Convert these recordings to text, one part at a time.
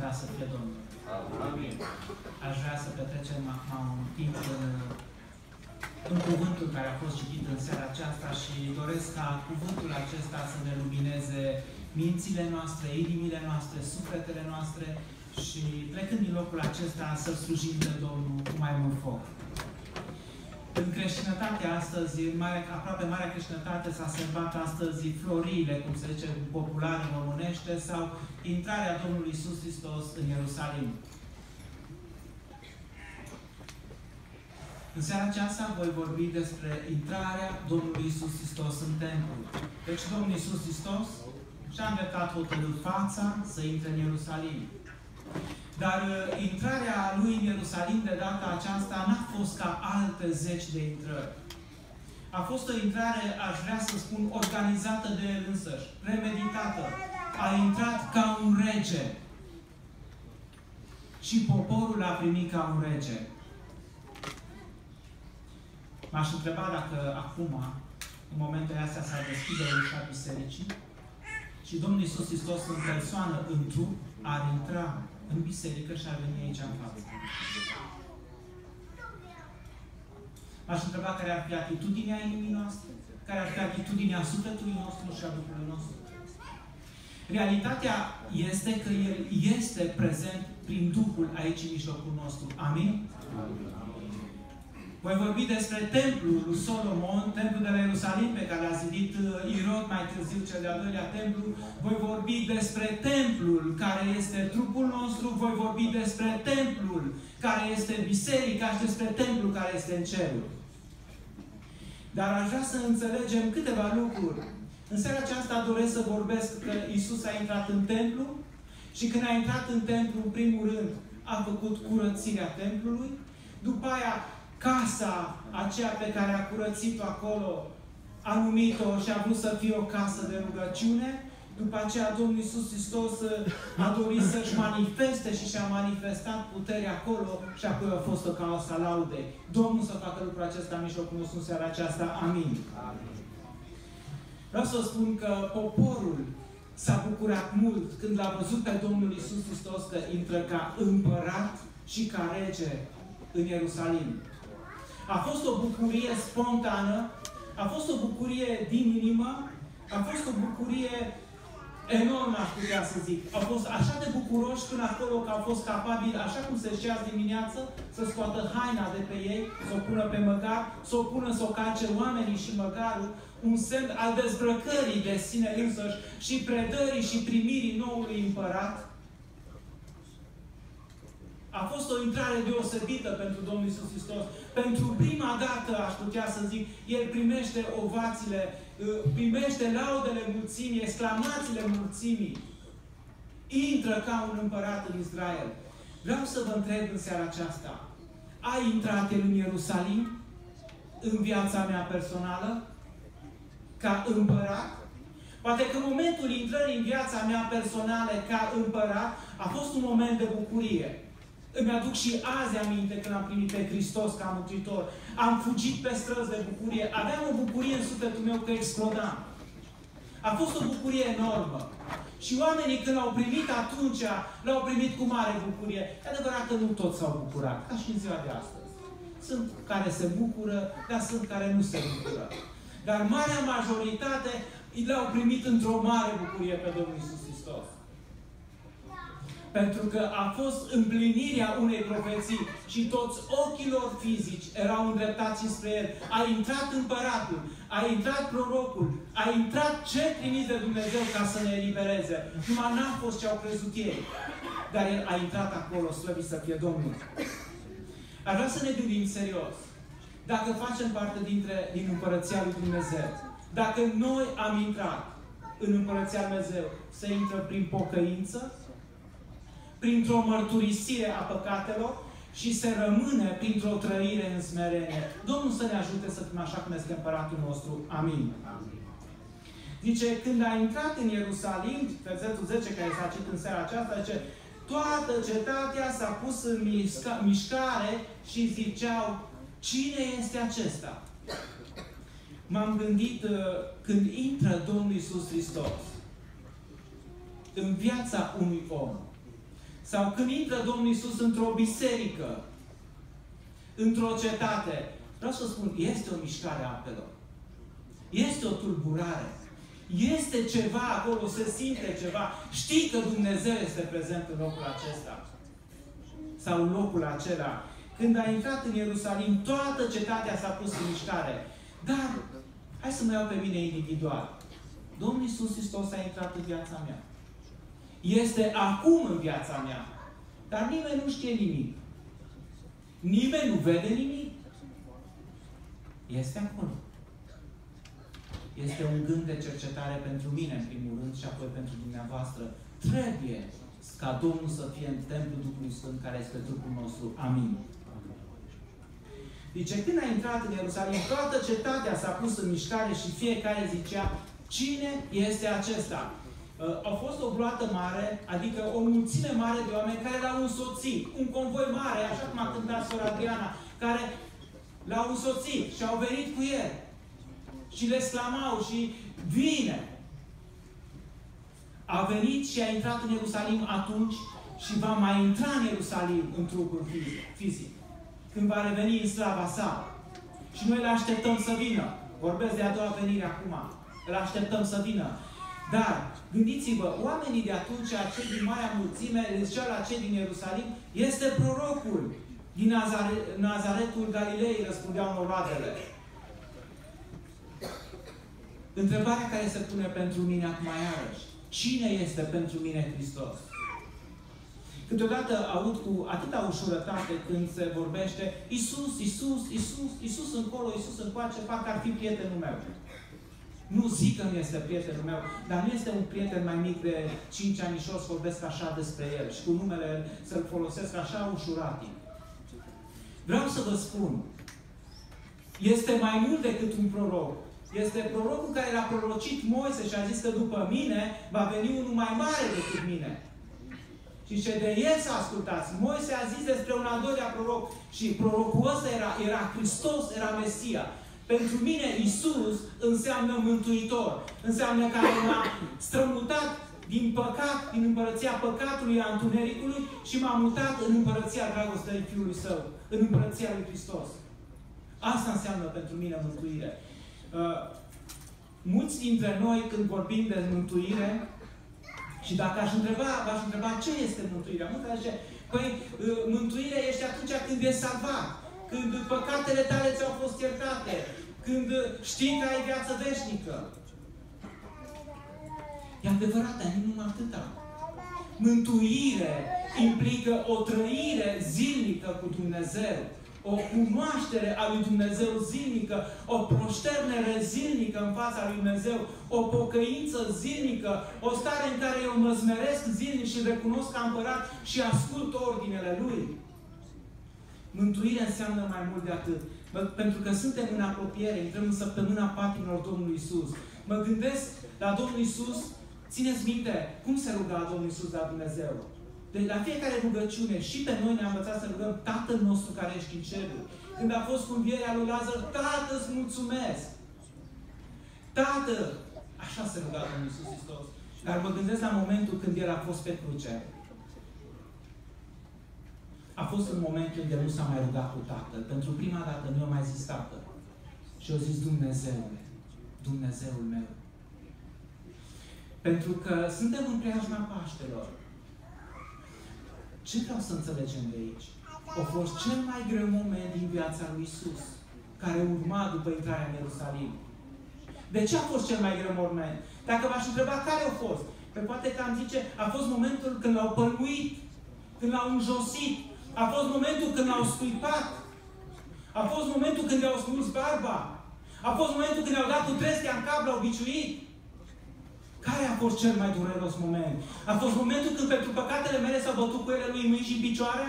binecuvântat să fie Domnul. Amin. Aș vrea să petrecem acum un timp în, în cuvântul care a fost citit în seara aceasta și doresc ca cuvântul acesta să ne lumineze mințile noastre, inimile noastre, sufletele noastre și plecând din locul acesta să slujim pe Domnul cu mai mult foc. În creștinătate astăzi, în mare, aproape marea creștinătate s-a sărbat astăzi florile, cum se zice popular în românește, sau intrarea Domnului Isus Hristos în Ierusalim. În seara aceasta voi vorbi despre intrarea Domnului Isus Hristos în templu. Deci Domnul Isus Hristos și-a îndreptat hotărât fața să intre în Ierusalim. Dar uh, intrarea lui în Ierusalim de data aceasta n-a fost ca alte zeci de intrări. A fost o intrare, aș vrea să spun, organizată de el însăși, premeditată. A intrat ca un rege. Și poporul a primit ca un rege. M-aș întreba dacă acum, în momentele astea, s-ar deschide ușa bisericii și Domnul Iisus Hristos în persoană, în trup, ar intra în biserică și ar veni aici în față. M-aș întreba care ar fi atitudinea inimii noastre, care ar fi atitudinea sufletului nostru și a Duhului nostru. Realitatea este că El este prezent prin Duhul aici în mijlocul nostru. Amin? Amin. Voi vorbi despre templul lui Solomon, templul de la Ierusalim pe care l-a zidit uh, Irod mai târziu, cel de-al doilea templu. Voi vorbi despre templul care este trupul nostru, voi vorbi despre templul care este biserica și despre templul care este în cerul. Dar aș vrea să înțelegem câteva lucruri. În seara aceasta doresc să vorbesc că Isus a intrat în templu și când a intrat în templu, în primul rând, a făcut curățirea templului, după aia casa aceea pe care a curățit-o acolo, a numit-o și a vrut să fie o casă de rugăciune. După aceea Domnul Iisus Hristos a dorit să-și manifeste și și-a manifestat puterea acolo și apoi a fost o causa laudei. Domnul să facă lucrul acesta în mijlocul nostru în seara aceasta. Amin. Amin. Vreau să spun că poporul s-a bucurat mult când l-a văzut pe Domnul Iisus Hristos că intră ca împărat și ca rege în Ierusalim. A fost o bucurie spontană, a fost o bucurie din inimă, a fost o bucurie enormă, aș putea să zic. Au fost așa de bucuroși până acolo că au fost capabili, așa cum se știa dimineață, să scoată haina de pe ei, să o pună pe măgar, să o pună să o calce oamenii și măgarul, un semn al dezbrăcării de sine însăși și predării și primirii noului împărat. A fost o intrare deosebită pentru Domnul Isus Hristos. Pentru prima dată, aș putea să zic, El primește ovațiile, uh, primește laudele mulțimii, exclamațiile mulțimii. Intră ca un împărat în Israel. Vreau să vă întreb în seara aceasta. A intrat El în Ierusalim? În viața mea personală? Ca împărat? Poate că momentul intrării în viața mea personală ca împărat a fost un moment de bucurie. Îmi aduc și azi aminte când am primit pe Hristos ca mântuitor. Am fugit pe străzi de bucurie. Aveam o bucurie în sufletul meu că explodam. A fost o bucurie enormă. Și oamenii când l-au primit atunci, l-au primit cu mare bucurie. E adevărat că nu toți s-au bucurat, ca și în ziua de astăzi. Sunt care se bucură, dar sunt care nu se bucură. Dar marea majoritate l-au primit într-o mare bucurie pe Domnul Isus Hristos. Pentru că a fost împlinirea unei profeții și toți ochilor fizici erau îndreptați spre el. A intrat împăratul, a intrat prorocul, a intrat ce trimis de Dumnezeu ca să ne elibereze. Numai n-a fost ce au crezut ei. Dar el a intrat acolo, slăvit să fie Domnul. Ar vrea să ne gândim serios. Dacă facem parte dintre, din Împărăția lui Dumnezeu, dacă noi am intrat în Împărăția Lui Dumnezeu, să intră prin pocăință, printr-o mărturisire a păcatelor și să rămâne printr-o trăire în smerenie. Domnul să ne ajute să fim așa cum este împăratul nostru. Amin. Amin. Zice, când a intrat în Ierusalim, versetul 10 care s-a citit în seara aceasta, zice, toată cetatea s-a pus în mișca, mișcare și ziceau, cine este acesta? M-am gândit uh, când intră Domnul Isus Hristos în viața unui om, sau când intră Domnul Isus într-o biserică, într-o cetate, vreau să spun, este o mișcare a apelor. Este o tulburare. Este ceva acolo, se simte ceva. Știi că Dumnezeu este prezent în locul acesta. Sau în locul acela. Când a intrat în Ierusalim, toată cetatea s-a pus în mișcare. Dar, hai să mă iau pe mine individual. Domnul Iisus Hristos a intrat în viața mea. Este acum în viața mea. Dar nimeni nu știe nimic. Nimeni nu vede nimic. Este acolo. Este un gând de cercetare pentru mine, în primul rând, și apoi pentru dumneavoastră. Trebuie ca Domnul să fie în templul Duhului Sfânt, care este trupul nostru. Amin. Deci, când a intrat în Ierusalim, toată cetatea s-a pus în mișcare și fiecare zicea, cine este acesta? Uh, au fost o gloată mare, adică o mulțime mare de oameni care l-au însoțit. Un convoi mare, așa cum a cântat sora Adriana, care l-au însoțit și au venit cu el și le exclamau și vine. A venit și a intrat în Ierusalim atunci și va mai intra în Ierusalim în trupul fizic. Când va reveni în slava sa. Și noi le așteptăm să vină. Vorbesc de a doua venire acum. Îl așteptăm să vină. Dar, gândiți-vă, oamenii de atunci, cei din Marea Mulțime, zicea la cei din Ierusalim, este prorocul din Nazare, Nazaretul Galilei, răspundeau noroadele. Întrebarea care se pune pentru mine acum iarăși. Cine este pentru mine Hristos? Câteodată aud cu atâta ușurătate când se vorbește Isus, Isus, Isus, Isus încolo, Isus încoace, fac ar fi prietenul meu. Nu zic că nu este prietenul meu, dar nu este un prieten mai mic de 5 ani și o să vorbesc așa despre el și cu numele să-l folosesc așa ușuratic. Vreau să vă spun, este mai mult decât un proroc. Este prorocul care l-a prorocit Moise și a zis că după mine va veni unul mai mare decât mine. Și ce de el să ascultați. Moise a zis despre un al doilea proroc și prorocul ăsta era, era Hristos, era Mesia. Pentru mine Isus înseamnă mântuitor. Înseamnă că m-a strămutat din păcat, din împărăția păcatului, a întunericului și m-a mutat în împărăția dragostei Fiului Său. În împărăția lui Hristos. Asta înseamnă pentru mine mântuire. Uh, mulți dintre noi, când vorbim de mântuire, și dacă aș întreba, v-aș întreba ce este mântuirea, mulți zice, păi, uh, mântuirea este atunci când e salvat, când păcatele tale ți-au fost iertate, când știi că ai viață veșnică. E adevărat, dar nu numai atâta. Mântuire implică o trăire zilnică cu Dumnezeu o cunoaștere a lui Dumnezeu zilnică, o proșternere zilnică în fața lui Dumnezeu, o pocăință zilnică, o stare în care eu mă zmeresc zilnic și recunosc ca împărat și ascult ordinele Lui. Mântuirea înseamnă mai mult de atât. Pentru că suntem în apropiere, intrăm în săptămâna patimilor Domnului Isus. Mă gândesc la Domnul Isus, țineți minte, cum se ruga Domnul Isus la Dumnezeu? Deci la fiecare rugăciune și pe noi ne-a învățat să rugăm Tatăl nostru care ești în cerul. Când a fost cu învierea lui Lazar, Tată, îți mulțumesc! Tată! Așa se ruga Domnul Iisus Hristos. Dar mă gândesc la momentul când El a fost pe cruce. A fost un moment când El nu s-a mai rugat cu Tatăl. Pentru prima dată nu a mai zis Tatăl. Și a zis Dumnezeule, Dumnezeul meu. Pentru că suntem în preajma Paștelor. Ce vreau să înțelegem de aici? A fost cel mai greu moment din viața lui Isus, care urma după intrarea în Ierusalim. De ce a fost cel mai greu moment? Dacă v-aș întreba care a fost, pe poate că am zice, a fost momentul când l-au pălmuit, când l-au înjosit, a fost momentul când l-au scuipat, a fost momentul când i-au smuls barba, a fost momentul când i-au dat cu trestea în cap, l-au biciuit, care a fost cel mai dureros moment? A fost momentul când pentru păcatele mele s-au bătut cu ele lui mâini și în picioare?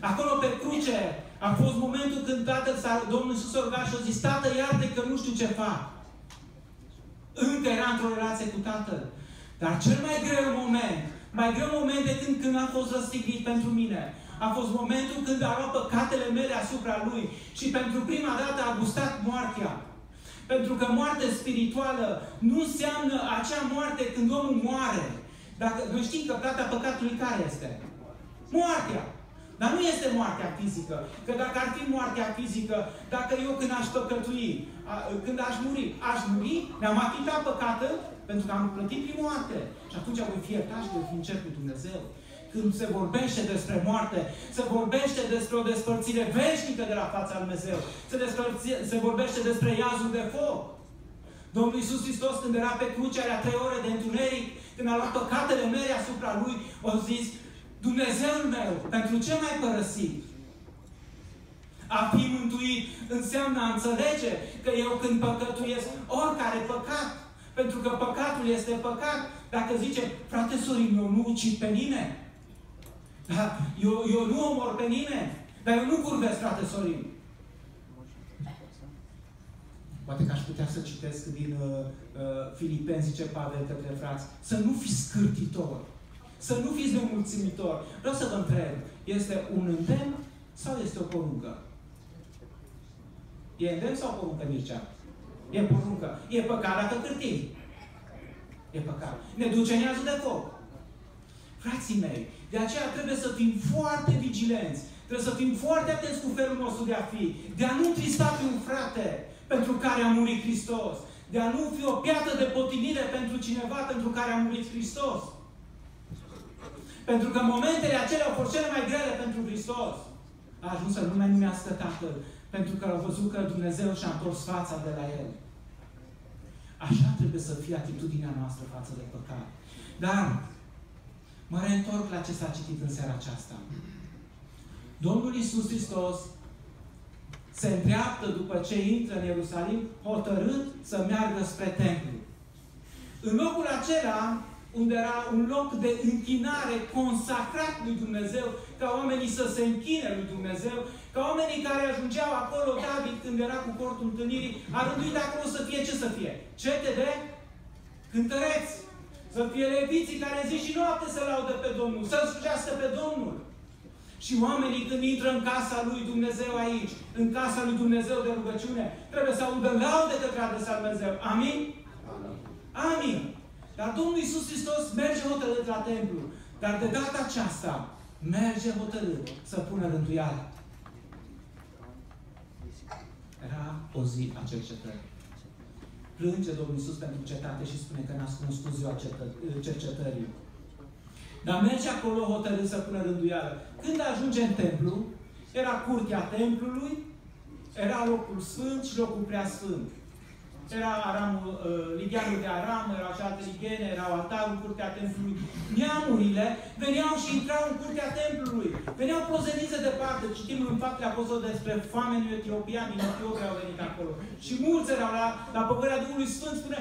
Acolo pe cruce a fost momentul când Tatăl s-a, Domnul Iisus a rugat și a zis, Tată, iartă că nu știu ce fac. Încă era într-o relație cu Tatăl. Dar cel mai greu moment, mai greu moment de când, când a fost răstignit pentru mine, a fost momentul când a luat păcatele mele asupra Lui și pentru prima dată a gustat moartea. Pentru că moarte spirituală nu înseamnă acea moarte când omul moare. Dacă, noi știm că plata păcatului care este? Moartea. Dar nu este moartea fizică. Că dacă ar fi moartea fizică, dacă eu când aș păcătui, când aș muri, aș muri, mi-am achitat păcată, pentru că am plătit prin moarte. Și atunci voi fi iertat și voi fi în cer cu Dumnezeu. Când se vorbește despre moarte, se vorbește despre o despărțire veșnică de la fața Lui Dumnezeu. Se, se vorbește despre iazul de foc. Domnul Iisus Hristos, când era pe cruce, are trei ore de întuneric, când a luat păcatele mele asupra Lui, a zis, Dumnezeul meu, pentru ce m-ai părăsit? A fi mântuit înseamnă a înțelege că eu când păcătuiesc oricare păcat, pentru că păcatul este păcat, dacă zice, frate sorin, eu nu ucid pe nimeni, da? eu, eu nu omor pe nimeni, dar eu nu curvesc, frate sorin. Poate că aș putea să citesc din uh, uh, Filipeni, zice Pavel către frați, să nu fiți scârtitori, să nu fiți nemulțumitori. Vreau să vă întreb, este un îndemn sau este o poruncă? E îndemn sau poruncă, Mircea? E poruncă. E păcat dacă cârtim. E păcat. Ne duce în iazul de foc. Frații mei, de aceea trebuie să fim foarte vigilenți. Trebuie să fim foarte atenți cu felul nostru de a fi. De a nu trista pe un frate pentru care a murit Hristos. De a nu fi o piatră de potinire pentru cineva pentru care a murit Hristos. Pentru că momentele acelea au fost cele mai grele pentru Hristos. A ajuns să lumea numească Tatăl. Pentru că au văzut că Dumnezeu și-a întors fața de la El. Așa trebuie să fie atitudinea noastră față de păcat. Dar, mă reîntorc la ce s-a citit în seara aceasta. Domnul Isus Hristos se îndreaptă după ce intră în Ierusalim, hotărât să meargă spre templu. În locul acela, unde era un loc de închinare consacrat lui Dumnezeu, ca oamenii să se închine lui Dumnezeu, ca oamenii care ajungeau acolo, David, când era cu cortul întâlnirii, a rânduit acolo să fie ce să fie? Cete de cântăreți. Să fie leviții care zi și noapte să laudă pe Domnul, să slujească pe Domnul. Și oamenii când intră în casa lui Dumnezeu aici, în casa lui Dumnezeu de rugăciune, trebuie să audă laude către adresa lui Dumnezeu. Amin? Amin. Dar Domnul Iisus Hristos merge hotărât la templu. Dar de data aceasta merge hotărât să pună rânduială. Era o zi a cercetării. Plânge Domnul Iisus pentru cetate și spune că n-a cunoscut ziua cercetării. Dar merge acolo hotărât să pună rânduială. Când ajunge în templu, era curtea templului, era locul sfânt și locul prea sfânt. Era aramul, uh, ligianul de aram, erau cealaltă ligene, erau altarul în curtea templului. Neamurile veneau și intrau în curtea templului. Veneau prozenițe departe. Citim în faptele apostol despre foamenii etiopiani din Etiopia au venit acolo. Și mulți erau la, la păgărea Duhului Sfânt, spune,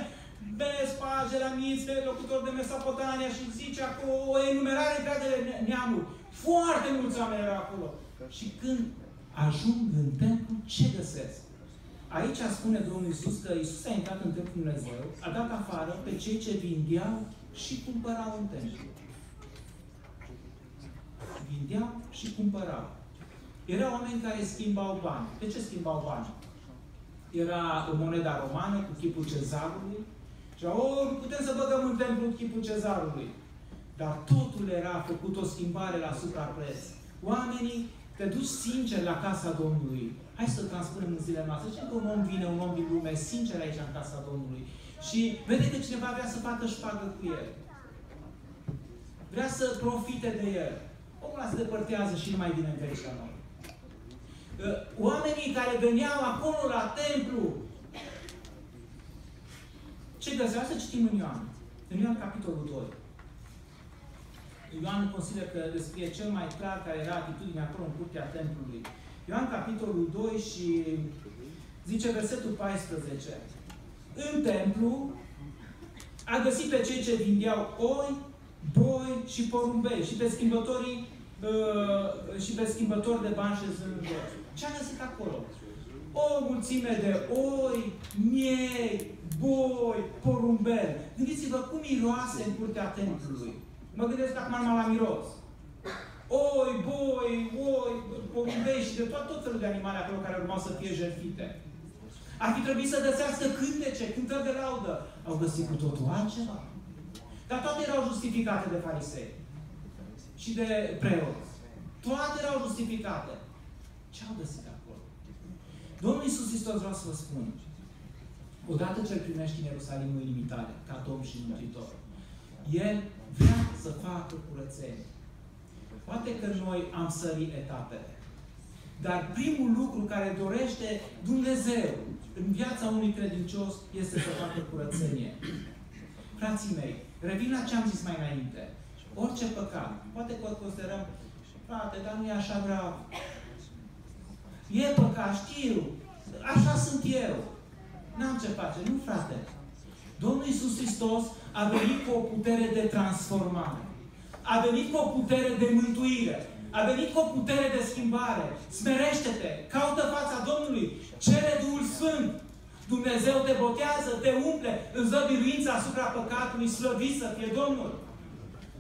Vespa, Jelamițe, locutor de Mesopotamia și zice acolo o enumerare întreagă de neamuri. Foarte mulți oameni erau acolo. Și când ajung în templu, ce găsesc? Aici spune Domnul Iisus că Iisus a intrat în Templul Dumnezeu, a dat afară pe cei ce vindeau și cumpărau în templu. Vindeau și cumpărau. Erau oameni care schimbau bani. De ce schimbau bani? Era moneda romană cu chipul cezarului. Și o, oh, putem să băgăm în templu chipul cezarului. Dar totul era făcut o schimbare la suprapreț. Oamenii te duci sincer la casa Domnului. Hai să transpunem în zilele noastre. Ce că un om vine, un om din lume, sincer aici în casa Domnului. Și vede că cineva vrea să facă șpagă cu el. Vrea să profite de el. Omul ăla se depărtează și nu mai vine în la noi. Uh, oamenii care veneau acolo la templu, ce găseau? Să citim în Ioan. În Ioan, capitolul 2. Ioan consideră că descrie cel mai clar care era atitudinea acolo în curtea templului. Ioan capitolul 2 și zice versetul 14. În templu a găsit pe cei ce vindeau oi, boi și porumbei și pe schimbătorii uh, și pe schimbători de bani și zâmbători. Ce a găsit acolo? O mulțime de oi, miei, boi, porumbeli. Gândiți-vă cum miroase în curtea templului. Mă gândesc acum numai la miros. Oi, boi, oi, porumbei și de tot, tot felul de animale acolo care urmau să fie jertfite. Ar fi trebuit să găsească cântece, cântări de laudă. Au găsit cu totul altceva. Dar toate erau justificate de farisei și de preoți. Toate erau justificate. Ce au găsit acolo? Domnul Iisus Hristos vreau să vă spun. Odată ce îl primești în Ierusalimul ilimitare, ca Domn și Mântuitor, El vrea să facă curățenie. Poate că noi am sărit etapele. Dar primul lucru care dorește Dumnezeu în viața unui credincios este să facă curățenie. Frații mei, revin la ce am zis mai înainte. Orice păcat, poate că considerăm, frate, dar nu e așa grav. E păcat, știu. Așa sunt eu. N-am ce face. Nu, frate. Domnul Iisus Hristos a venit cu o putere de transformare. A venit cu o putere de mântuire. A venit cu o putere de schimbare. Smerește-te, caută fața Domnului, cere Duhul Sfânt. Dumnezeu te botează, te umple, îți dă biruința asupra păcatului, slăvit să fie Domnul.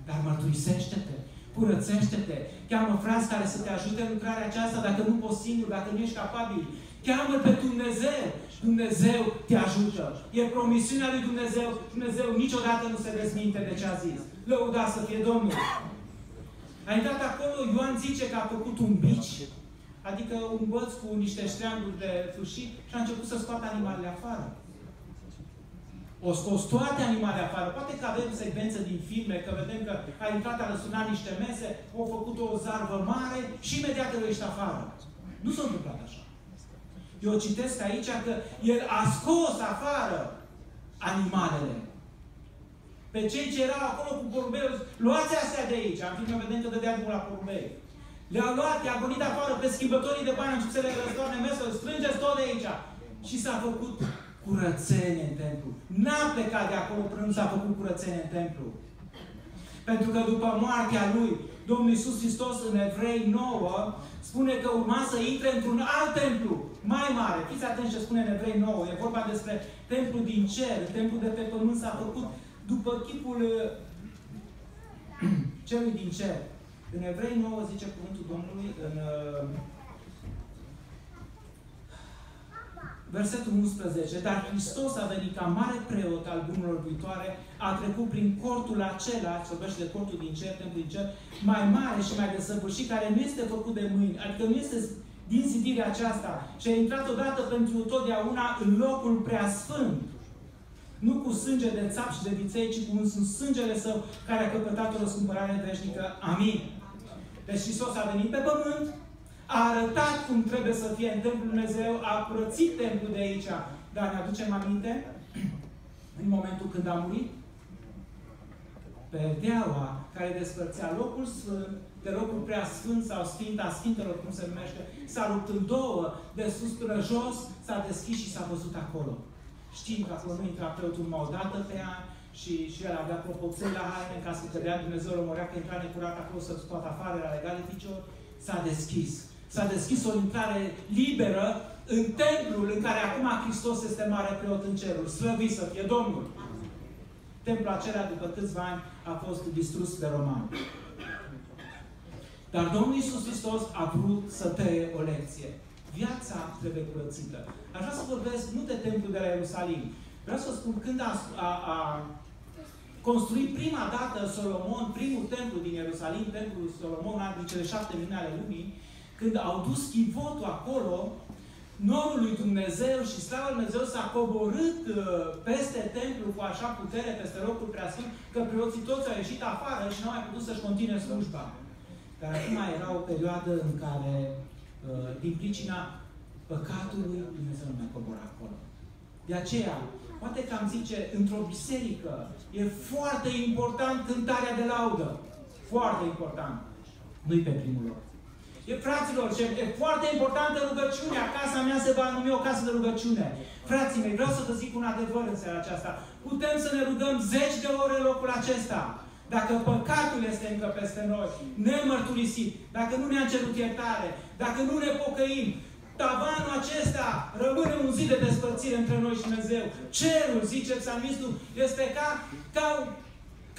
Dar mărturisește-te, curățește-te, cheamă frați care să te ajute în lucrarea aceasta, dacă nu poți singur, dacă nu ești capabil. Cheamă pe Dumnezeu. Dumnezeu te ajută. E promisiunea lui Dumnezeu. Dumnezeu niciodată nu se dezminte de ce a zis. Lăuda să fie Domnul. A intrat acolo, Ioan zice că a făcut un bici, adică un băț cu niște ștreanguri de fâșii și a început să scoată animalele afară. O scos toate animalele afară. Poate că avem secvențe din filme, că vedem că a intrat, a răsunat niște mese, au făcut o zarvă mare și imediat îl ești afară. Nu s-a întâmplat așa. Eu citesc aici că el a scos afară animalele. Pe cei ce erau acolo cu porumbei, luați astea de aici. Am filmă vedem că dădea drumul la porumbei. Le-au luat, i-a gonit afară pe schimbătorii de bani, în să le răstoarne mesă, strângeți tot de aici. Și s-a făcut curățenie în templu. N-a plecat de acolo până nu s-a făcut curățenie în templu. Pentru că după moartea lui, Domnul Iisus Hristos în Evrei 9 spune că urma să intre într-un alt templu mai mare. Fiți atenți ce spune în Evrei 9. E vorba despre templu din cer. Templu de pe pământ s-a făcut după chipul celui din cer. În Evrei 9 zice cuvântul Domnului în uh, versetul 11. Dar Hristos a venit ca mare preot al bunurilor viitoare, a trecut prin cortul acela, se vorbește de cortul din cer, templul din cer, mai mare și mai desăvârșit, care nu este făcut de mâini, adică nu este din zidirea aceasta, și a intrat odată pentru totdeauna în locul preasfânt. Nu cu sânge de țap și de viței, ci cu un sângele său care a căpătat o răscumpărare veșnică. Amin. Deci Hristos a venit pe pământ, a arătat cum trebuie să fie în Templul Dumnezeu, a curățit templul de aici. Dar ne aducem aminte? În momentul când a murit? Perdeaua care despărțea locul sfânt de locul prea sfânt sau sfinta sfintelor, cum se numește, s-a rupt în două, de sus până jos, s-a deschis și s-a văzut acolo. Știm că acolo nu intra preotul numai o dată pe an și, și el avea propoței la haine ca să cădea Dumnezeu îl omorea că intra necurat acolo să scoată afară, era legal de picior. S-a deschis. S-a deschis o intrare liberă în templul în care acum Hristos este mare preot în cerul. Slăvit să fie Domnul! Templul acela, după câțiva ani, a fost distrus de romani. Dar Domnul Iisus Hristos a vrut să tăie o lecție. Viața trebuie curățită. Aș vrea să vorbesc nu de templul de la Ierusalim. Vreau să spun când a, a, a construit prima dată Solomon, primul templu din Ierusalim, templul Solomon, una din cele șapte mine ale lumii, când au dus chivotul acolo, Norul lui Dumnezeu și slava lui Dumnezeu s-a coborât uh, peste templu cu așa putere, peste locul preasfânt, că preoții toți au ieșit afară și nu au mai putut să-și continue slujba. Dar acum era o perioadă în care, uh, din pricina păcatului, Dumnezeu nu mai cobora acolo. De aceea, poate că am zice, într-o biserică, e foarte important cântarea de laudă. Foarte important. Nu-i pe primul loc. E, fraților, e foarte importantă rugăciunea. Casa mea se va numi o casă de rugăciune. Frații mei, vreau să vă zic un adevăr în seara aceasta. Putem să ne rugăm zeci de ore în locul acesta. Dacă păcatul este încă peste noi, nemărturisit, dacă nu ne-a cerut iertare, dacă nu ne pocăim, tavanul acesta rămâne un zid de despărțire între noi și Dumnezeu. Cerul, zice psalmistul, este ca, ca,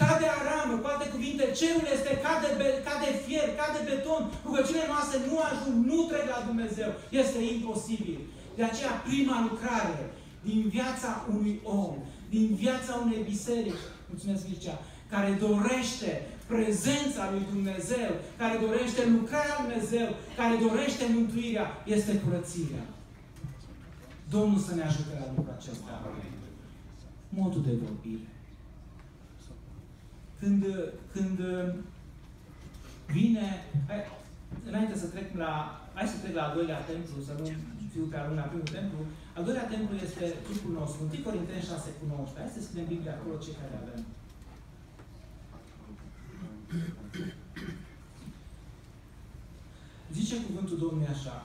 ca de aramă, cu alte cuvinte, cerul este ca de, be, ca de fier, ca de beton. Rugăciunile noastre nu ajung, nu trec la Dumnezeu. Este imposibil. De aceea, prima lucrare din viața unui om, din viața unei biserici, mulțumesc Mircea, care dorește prezența lui Dumnezeu, care dorește lucrarea lui Dumnezeu, care dorește mântuirea, este curățirea. Domnul să ne ajute la lucrul acesta. Modul de vorbire. Când, când vine, hai, înainte să trec la, hai să trec la al doilea templu, să nu fiu pe lung la primul templu, al doilea templu este trupul nostru. 1 Corinteni 6 cu 19. Hai să scriem Biblia acolo ce care avem. Zice cuvântul Domnului așa,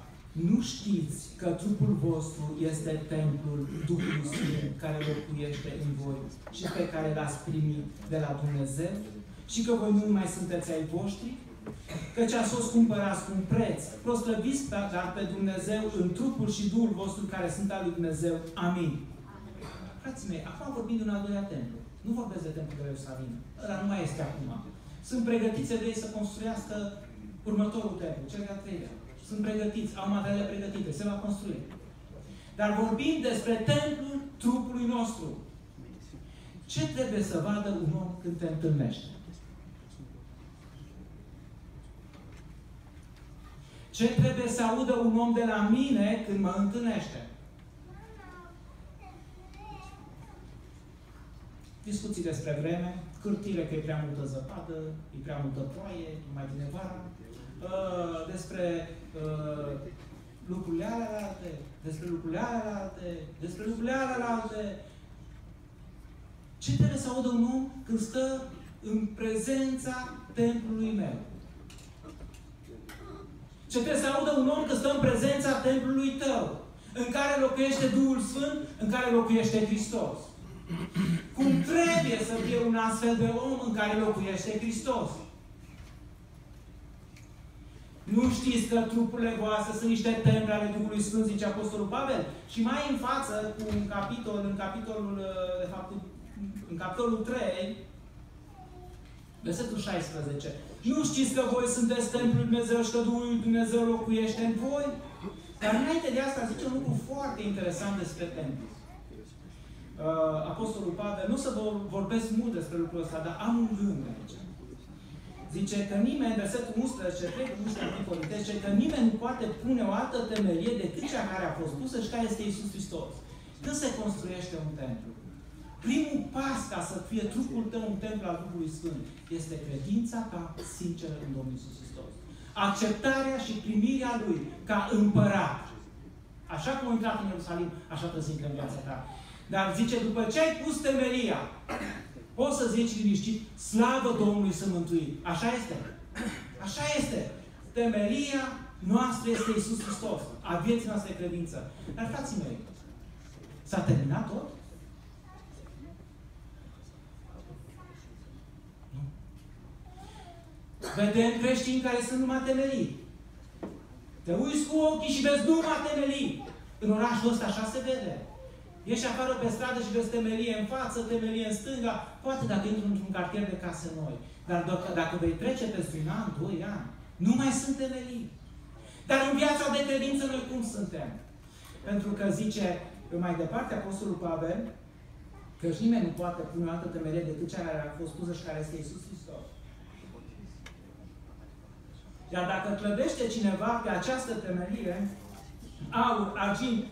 nu știți că trupul vostru este templul Duhului Sfânt care locuiește în voi și pe care l-ați primit de la Dumnezeu? Și că voi nu mai sunteți ai voștri? Căci ați fost cumpărați cu un preț. Proslăviți dar pe Dumnezeu în trupul și Duhul vostru care sunt al lui Dumnezeu. Amin. Frații mei, acum vorbim de un al doilea templu. Nu vorbesc de templul de Ierusalim. Ăla nu mai este acum. Sunt pregătiți de ei să construiască următorul templu, cel de-al treilea. Sunt pregătiți, au materiale pregătite, se va construi. Dar vorbim despre templul trupului nostru. Ce trebuie să vadă un om când te întâlnește? Ce trebuie să audă un om de la mine când mă întâlnește? Discuții despre vreme, cârtire că e prea multă zăpadă, e prea multă ploaie, mai bine vara, uh, despre uh, lucrurile alte, despre lucrurile alte, despre lucrurile alte. Ce trebuie să audă un om când stă în prezența templului meu? Ce trebuie să audă un om când stă în prezența templului tău? În care locuiește Duhul Sfânt, în care locuiește Hristos. Cum trebuie să fie un astfel de om în care locuiește Hristos? Nu știți că trupurile voastre sunt niște temple ale Duhului Sfânt, zice Apostolul Pavel? Și mai în față, cu un capitol, în capitolul, de fapt, în capitolul 3, versetul 16. Nu știți că voi sunteți templul Dumnezeu și că Duhul Dumnezeu locuiește în voi? Dar înainte de asta zice un lucru foarte interesant despre templu uh, Apostolul Pavel, nu să vă vorbesc mult despre lucrul ăsta, dar am un gând aici. Zice că nimeni, versetul 11, 3 11 Corinteni, zice că nimeni nu poate pune o altă temelie decât cea care a fost pusă și care este Isus Hristos. Când se construiește un templu, primul pas ca să fie trupul tău un templu al Duhului Sfânt este credința ta sinceră în Domnul Isus Hristos. Acceptarea și primirea Lui ca împărat. Așa cum a intrat în Ierusalim, așa trebuie să intre în viața ta. Dar zice, după ce ai pus temelia, poți să zici liniștit, slavă Domnului să mântui. Așa este. Așa este. Temelia noastră este Isus Hristos. A vieții noastre credință. Dar, frații mei, s-a terminat tot? Nu. Vedem creștini care sunt numai temelii. Te uiți cu ochii și vezi numai temelii. În orașul ăsta așa se vede. Ieși afară pe stradă și vezi temelie în față, temelie în stânga, poate dacă intri într-un cartier de case noi. Dar dacă, dacă vei trece peste un an, doi ani, nu mai sunt temelii. Dar în viața de credință noi cum suntem? Pentru că zice mai departe Apostolul Pavel că și nimeni nu poate pune o altă temelie decât cea care a fost pusă și care este Isus Hristos. Iar dacă clădește cineva pe această temelie, aur, argint,